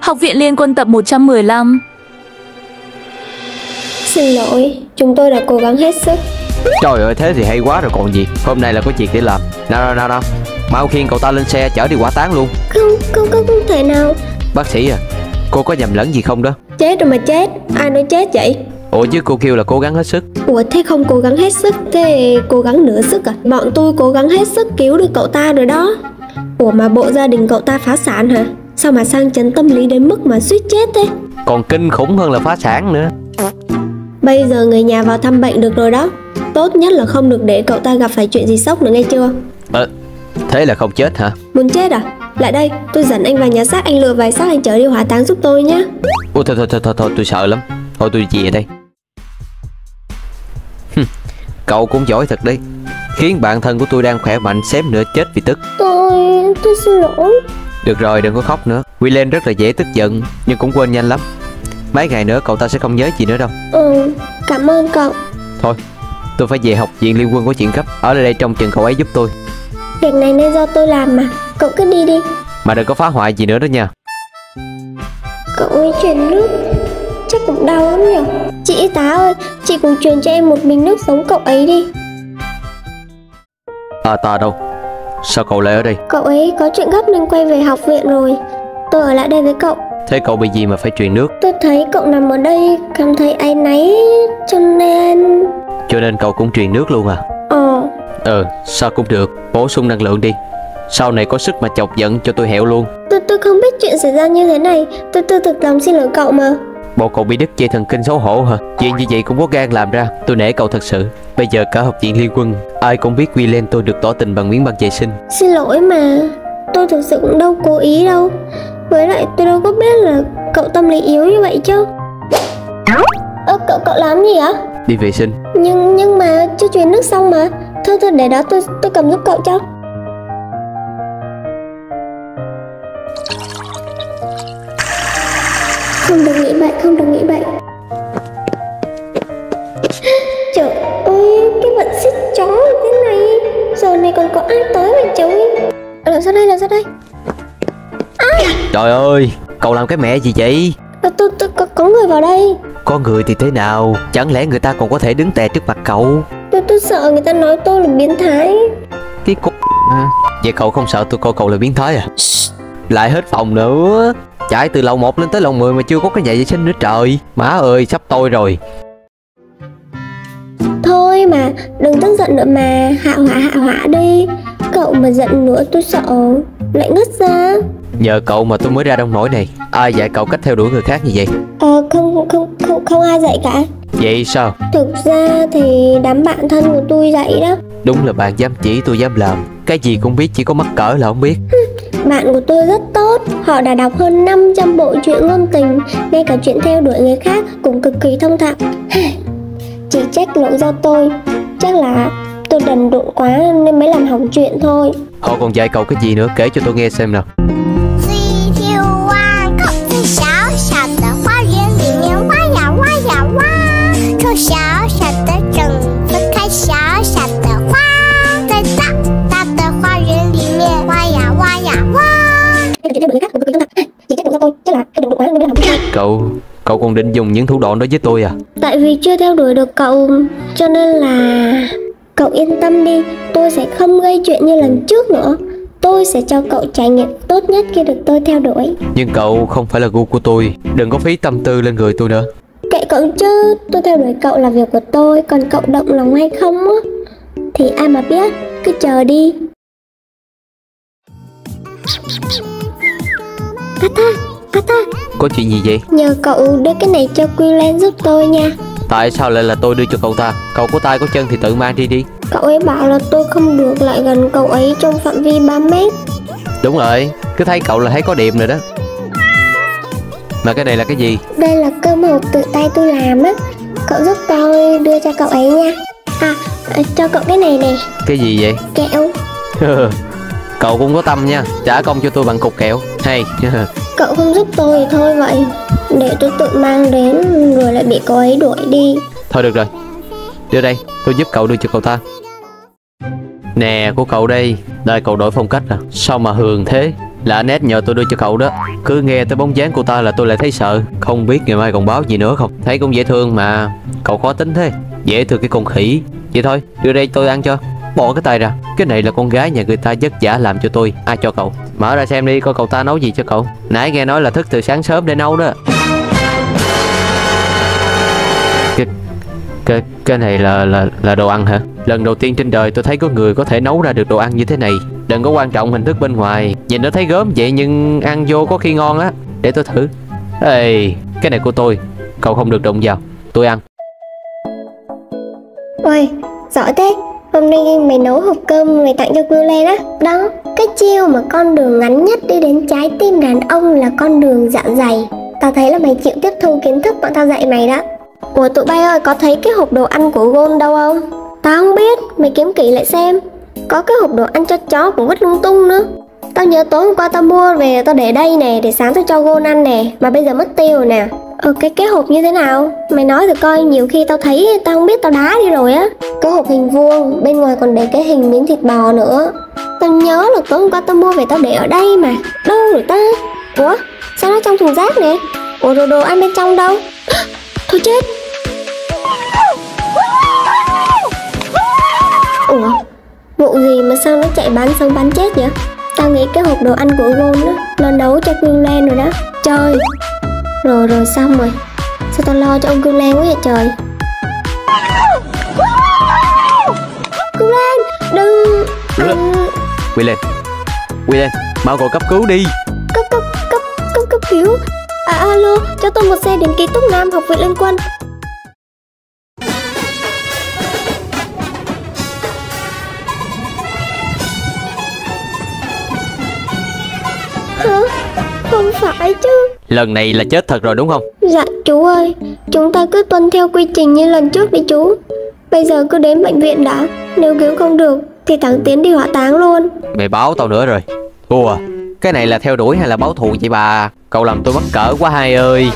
Học viện Liên quân tập 115 Xin lỗi, chúng tôi đã cố gắng hết sức. Trời ơi thế thì hay quá rồi còn gì Hôm nay là có việc để làm Nào nào nào nào Mau khiêng cậu ta lên xe chở đi quả táng luôn Không, không, không, không thể nào. Bác sĩ à Cô có nhầm lẫn gì không đó Chết rồi mà chết, ai nói chết vậy? Ủa chứ cô kêu là cố gắng hết sức Ủa thế không cố gắng hết sức, thế cố gắng nửa sức à? Bọn tôi cố gắng hết sức cứu được cậu ta rồi đó. Ủa mà bộ gia đình cậu ta phá sản hả? Sao mà sang chấn tâm lý đến mức mà suýt chết thế? Còn kinh khủng hơn là phá sản nữa Bây giờ người nhà vào thăm bệnh được rồi đó. Tốt nhất là không được để cậu ta gặp phải chuyện gì sốc nữa nghe chưa? Ờ Thế là không chết hả Muốn chết à? Lại đây, tôi dẫn anh vào nhà xác anh lừa vài xác anh chở đi hỏa táng giúp tôi nhé. Ôi thôi thôi thôi thôi, thôi tôi sợ lắm Thôi tôi về đây Hừm, Cậu cũng giỏi thật đấy Khiến bạn thân của tôi đang khỏe mạnh xém nữa chết vì tức Tôi, tôi xin lỗi. Được rồi đừng có khóc nữa. Willen rất là dễ tức giận Nhưng cũng quên nhanh lắm. Mấy ngày nữa cậu ta sẽ không nhớ gì nữa đâu. Ừ, cảm ơn cậu. Thôi tôi phải về học viện liên quân có chuyện gấp. Ở lại đây trong chừng cậu ấy giúp tôi. Việc này nên do tôi làm mà. Cậu cứ đi đi. Mà đừng có phá hoại gì nữa đó nha. Cậu ấy truyền nước. Chắc cũng đau lắm nhỉ. Chị y tá ơi Chị cũng truyền cho em một bình nước giống cậu ấy đi. À ta đâu Sao cậu lại ở đây? Cậu ấy có chuyện gấp nên quay về học viện rồi. Tôi ở lại đây với cậu. Thế cậu bị gì mà phải truyền nước? Tôi thấy cậu nằm ở đây Cảm thấy áy náy Cho nên Cho nên cậu cũng truyền nước luôn à? Ờ. Ờ sao cũng được. Bổ sung năng lượng đi. Sau này có sức mà chọc giận cho tôi hẹo luôn. Tôi tôi không biết chuyện xảy ra như thế này. Tôi tôi thực lòng xin lỗi cậu mà Bộ cậu bị đứt dây thần kinh xấu hổ hả? Chuyện như vậy cũng có gan làm ra. Tôi nể cậu thật sự. Bây giờ cả học viện liên quân Ai cũng biết Willen tôi được tỏ tình bằng miếng băng vệ sinh. Xin lỗi mà Tôi thực sự cũng đâu cố ý đâu. Với lại tôi đâu có biết là cậu tâm lý yếu như vậy chứ. Ơ cậu cậu làm gì hả Đi vệ sinh. Nhưng nhưng mà chưa truyền nước xong mà. Thôi thôi để đó tôi tôi cầm giúp cậu cho Không được nghĩ bậy, không được nghĩ bậy. Trời ơi, cái vận xích chó như thế này. Giờ này còn có ai tới mà trời Làm sao đây, làm sao đây. Trời ơi Cậu làm cái mẹ gì vậy? Ờ, tôi, tôi, có, có người vào đây. Có người thì thế nào? Chẳng lẽ người ta còn có thể đứng tè trước mặt cậu? Tôi, tôi sợ người ta nói tôi là biến thái. Cái cô à. Vậy cậu không sợ tôi coi cậu là biến thái à? Lại hết phòng nữa Chạy từ lầu 1 lên tới lầu 10 mà chưa có cái nhà vệ sinh nữa trời. Má ơi sắp tôi rồi. Thôi mà, đừng tức giận nữa mà. Hạ hỏa hạ hỏa đi. Cậu mà giận nữa tôi sợ. Lại ngất ra. Nhờ cậu mà tôi mới ra đông nổi này. Ai dạy cậu cách theo đuổi người khác như vậy? Ờ không không không không ai dạy cả. Vậy sao? Thực ra thì đám bạn thân của tôi dạy đó. Đúng là bạn dám chỉ tôi dám làm Cái gì cũng biết chỉ có mắc cỡ là không biết. Bạn của tôi rất tốt. Họ đã đọc hơn 500 bộ truyện ngôn tình Ngay cả chuyện theo đuổi người khác Cũng cực kỳ thông thạo. Chỉ trách lỗi do tôi. Chắc là tôi đần độn quá Nên mới làm hỏng chuyện thôi. Họ còn dạy cậu cái gì nữa kể cho tôi nghe xem nào Cậu Cậu còn định dùng những thủ đoạn đó với tôi à? Tại vì chưa theo đuổi được cậu Cho nên là Cậu yên tâm đi Tôi sẽ không gây chuyện như lần trước nữa. Tôi sẽ cho cậu trải nghiệm tốt nhất khi được tôi theo đuổi. Nhưng cậu không phải là gu của tôi Đừng có phí tâm tư lên người tôi nữa. Kệ cậu chứ Tôi theo đuổi cậu là việc của tôi Còn cậu động lòng hay không á Thì ai mà biết Cứ chờ đi. Tata Tata Có chuyện gì vậy? Nhờ cậu đưa cái này cho Quy Lan giúp tôi nha. Tại sao lại là tôi đưa cho cậu ta? Cậu có tay có chân thì tự mang đi đi. Cậu ấy bảo là tôi không được lại gần cậu ấy trong phạm vi 3 mét. Đúng rồi Cứ thấy cậu là thấy có điểm rồi đó. Mà cái này là cái gì? Đây là cơm hộp tự tay tôi làm á. Cậu giúp tôi đưa cho cậu ấy nha. À, à, cho cậu cái này nè. Cái gì vậy? Kẹo. Cậu cũng có tâm nha Trả công cho tôi bằng cục kẹo. Hay Cậu không giúp tôi thì thôi vậy. Để tôi tự mang đến, Rồi lại bị cô ấy đuổi đi. Thôi được rồi. Đưa đây, tôi giúp cậu đưa cho cậu ta. Nè, của cậu đây. Đây, cậu đổi phong cách à Sao mà hường thế? Là nét nhờ tôi đưa cho cậu đó. Cứ nghe tới bóng dáng cô ta là tôi lại thấy sợ. Không biết ngày mai còn báo gì nữa không? Thấy cũng dễ thương mà. Cậu khó tính thế. Dễ thương cái con khỉ. Vậy thôi, đưa đây tôi ăn cho. Bỏ cái tay ra. Cái này là con gái nhà người ta vất vả làm cho tôi. Ai cho cậu? Mở ra xem đi coi cậu ta nấu gì cho cậu. Nãy nghe nói là thức từ sáng sớm để nấu đó. Cái cái, cái này là là là đồ ăn hả? Lần đầu tiên trên đời tôi thấy có người có thể nấu ra được đồ ăn như thế này. Đừng có quan trọng hình thức bên ngoài. Nhìn nó thấy gớm vậy nhưng ăn vô có khi ngon á. Để tôi thử. Ê, cái này của tôi. Cậu không được đụng vào. Tôi ăn. Ôi, giỏi thế. Hôm nay mày nấu hộp cơm mày tặng cho Cư Lên á. Đó, cái chiêu mà con đường ngắn nhất đi đến trái tim đàn ông là con đường dạ dày. Tao thấy là mày chịu tiếp thu kiến thức bọn tao dạy mày đó. Ủa tụi bay ơi, có thấy cái hộp đồ ăn của gôn đâu không? Tao không biết, mày kiếm kỹ lại xem. Có cái hộp đồ ăn cho chó cũng vứt lung tung nữa. Tao nhớ tối hôm qua tao mua về tao để đây nè Để sáng tao cho gôn ăn nè. Mà bây giờ mất tiêu rồi nè. Ờ cái cái hộp như thế nào? Mày nói thử coi nhiều khi tao thấy tao không biết tao đá đi rồi á Cái hộp hình vuông Bên ngoài còn để cái hình miếng thịt bò nữa Tao nhớ là tối hôm qua tao mua về tao để ở đây mà Đâu rồi ta? Ủa sao nó trong thùng rác nè? Ủa rồi đồ ăn bên trong đâu? Thôi chết Ủa Vụ gì mà sao nó chạy bắn xong bắn chết vậy? Tao nghĩ cái hộp đồ ăn của Gon á Nó nấu cho Greenland rồi đó Trời Rồi rồi xong rồi. Sao tao lo cho ông Greenland quá vậy trời? Greenland Đừng. Anh Quy lên. Quy lên. Mau gọi cấp cứu đi. Cấp cấp cấp cấp cấp cứu. À alo Cho tôi một xe đến ký túc Nam học viện Liên quân. Hả? Không phải chứ Lần này là chết thật rồi đúng không? Dạ chú ơi, chúng ta cứ tuân theo quy trình như lần trước đi chú. Bây giờ cứ đến bệnh viện đã, nếu cứu không được thì thẳng tiến đi hỏa táng luôn. Mày báo tao nữa rồi. Ủa Cái này là theo đuổi hay là báo thù vậy bà? Cậu làm tôi mắc cỡ quá hai ơi